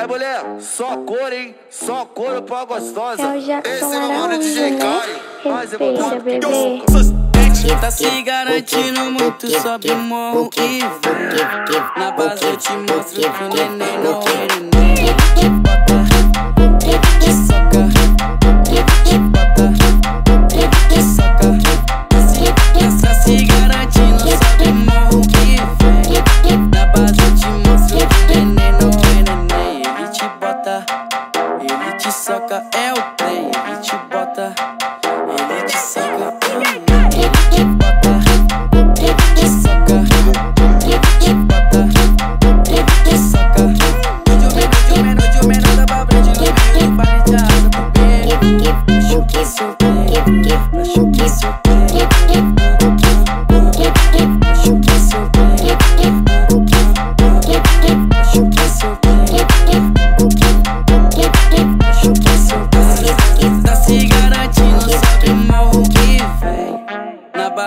Aí, mulher, só cor, hein? Só cor pra gostosa. É o Jackson Esse é meu mano DJ? Kai. Mas é bebê. Tá se garantindo muito, sobe morro e vem. Na base eu te mostro que o neném não é te soca, é o trem. Ele te bota, ele te soca. Ele te bota, ele te soca, ele te bota, ele te soca. Hoje o menor, hoje o menor, hoje o menor da babra de asa pro bem. Acho que que